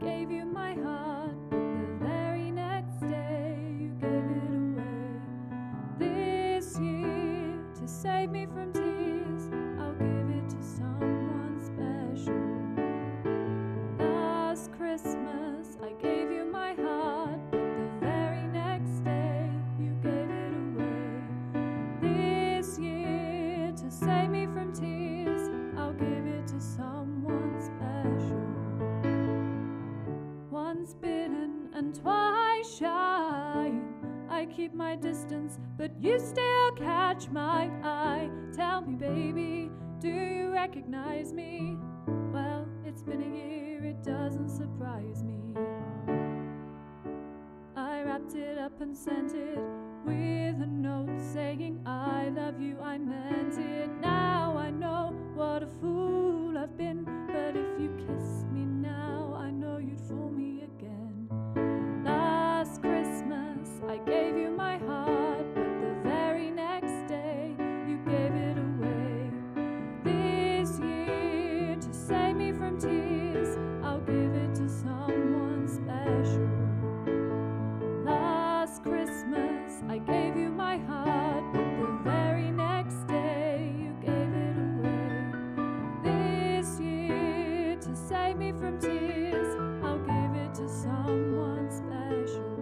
gave you my heart, but the very next day you gave it away. This year, to save me from Once bitten and twice shy. I keep my distance, but you still catch my eye. Tell me, baby, do you recognize me? Well, it's been a year, it doesn't surprise me. I wrapped it up and sent it with a note saying, I love you, I meant it. Now I know someone special.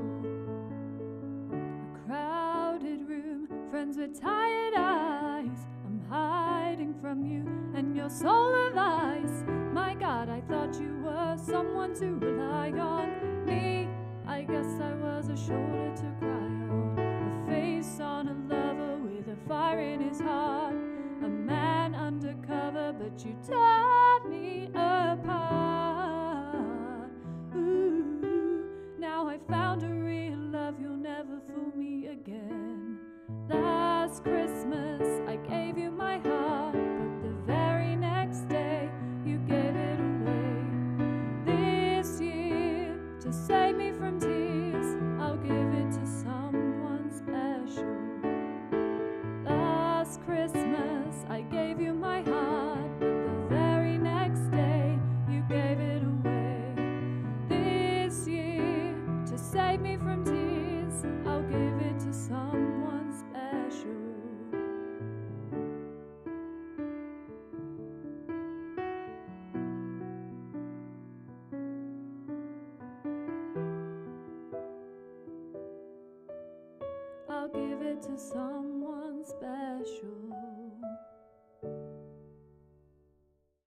A crowded room, friends with tired eyes. I'm hiding from you and your soul of ice. My God, I thought you were someone to rely on. Me, I guess I was a shoulder to cry on. A face on a lover with a fire in his heart. A man undercover, but you tore me apart. I found a real love, you'll never fool me again. Last Christmas, I gave you my heart, but the very next day, you gave it away. This year, to save me from tears, I'll give it to someone special. Last Christmas, from tears, I'll give it to someone